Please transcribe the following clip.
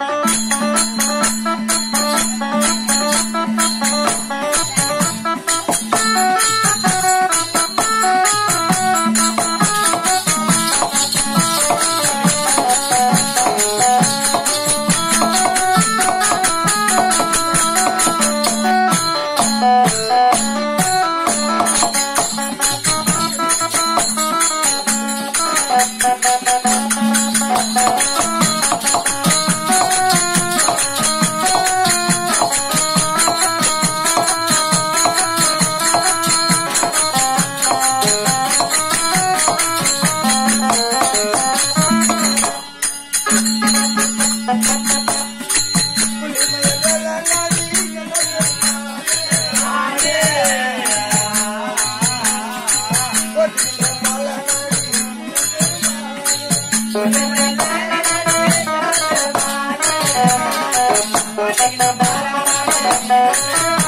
Bye. Thank you.